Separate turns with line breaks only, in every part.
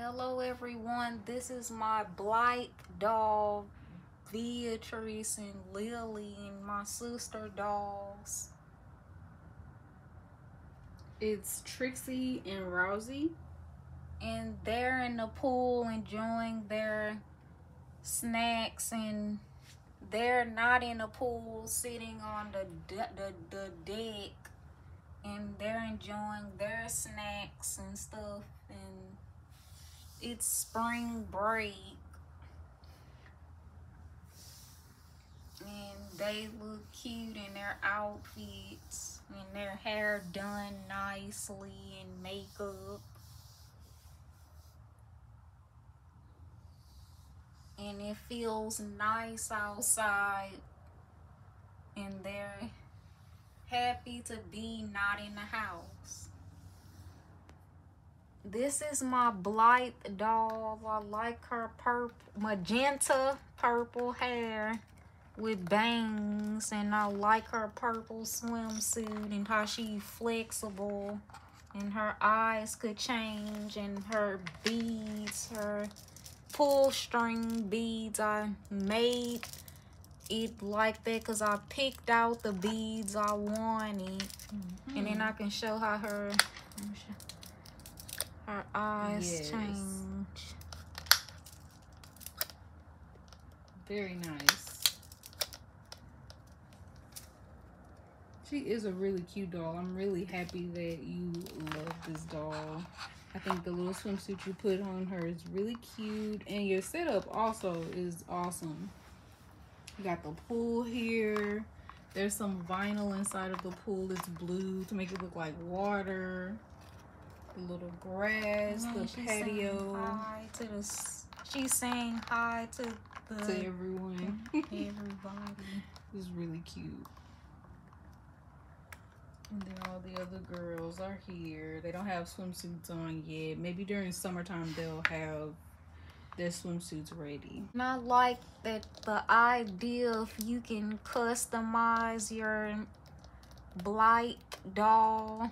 Hello everyone, this is my Blythe doll, Beatrice and Lily and my sister dolls.
It's Trixie and Rousey.
And they're in the pool enjoying their snacks and they're not in the pool sitting on the, the, the deck and they're enjoying their snacks and stuff and it's spring break. And they look cute in their outfits and their hair done nicely and makeup. And it feels nice outside and they're happy to be not in the house this is my Blythe doll. I like her purple, magenta purple hair with bangs. And I like her purple swimsuit and how she flexible. And her eyes could change. And her beads, her pull string beads. I made it like that because I picked out the beads I wanted. Mm -hmm. And then I can show how her... Her eyes yes. change.
Very nice. She is a really cute doll. I'm really happy that you love this doll. I think the little swimsuit you put on her is really cute. And your setup also is awesome. You got the pool here. There's some vinyl inside of the pool. It's blue to make it look like water the little grass, the patio.
Hi to the. She's saying hi to the
to everyone.
everybody.
It's really cute. And then all the other girls are here. They don't have swimsuits on yet. Maybe during summertime they'll have their swimsuits ready.
And I like that the idea if you can customize your Blythe doll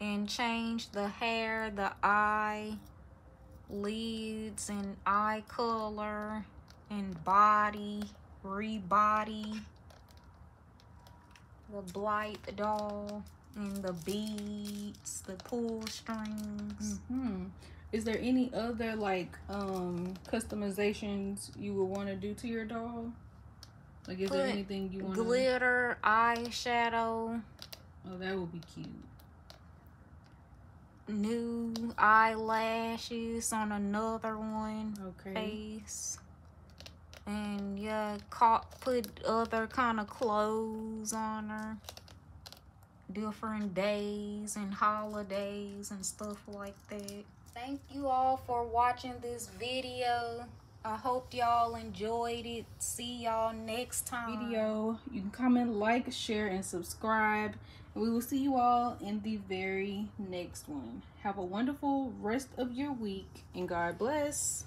and change the hair, the eye leads and eye color and body, rebody, the Blythe doll and the beads, the pull strings.
Mm -hmm. Is there any other like um customizations you would want to do to your doll? Like is Put there anything you want
glitter, eyeshadow.
Oh, that would be cute
new eyelashes on another one
okay.
face. And yeah caught put other kind of clothes on her. Different days and holidays and stuff like that. Thank you all for watching this video I hope y'all enjoyed it. See y'all next time.
Video. You can comment, like, share, and subscribe. And we will see you all in the very next one. Have a wonderful rest of your week and God bless.